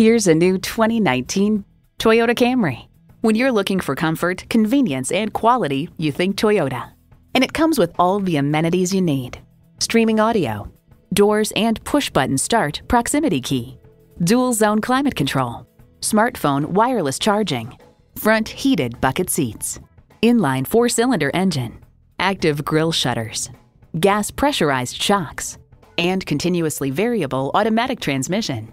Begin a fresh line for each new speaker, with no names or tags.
Here's a new 2019 Toyota Camry. When you're looking for comfort, convenience, and quality, you think Toyota. And it comes with all the amenities you need streaming audio, doors and push button start proximity key, dual zone climate control, smartphone wireless charging, front heated bucket seats, inline four cylinder engine, active grille shutters, gas pressurized shocks, and continuously variable automatic transmission.